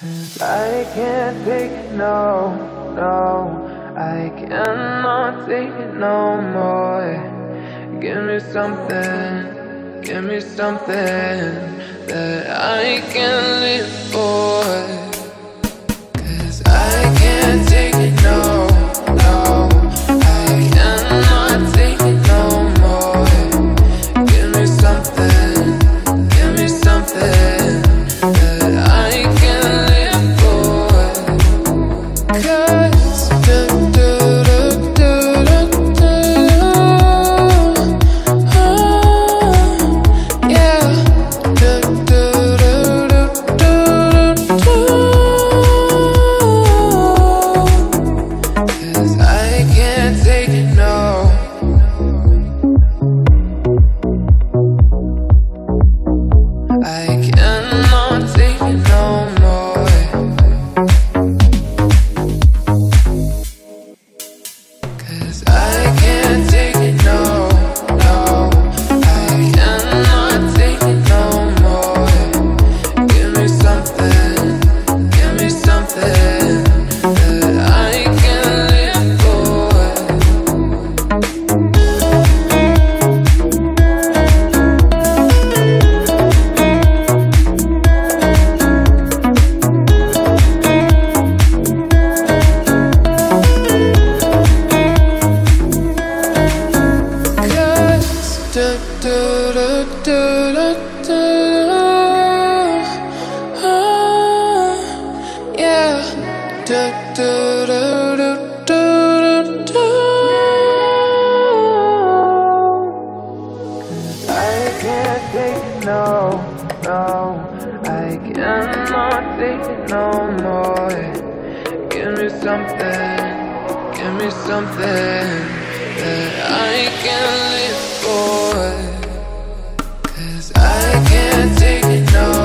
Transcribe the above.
Cause I can't take it no, no. I cannot take it no more. Give me something, give me something That I can live for something Give me something That I can live for Cause I can't take it no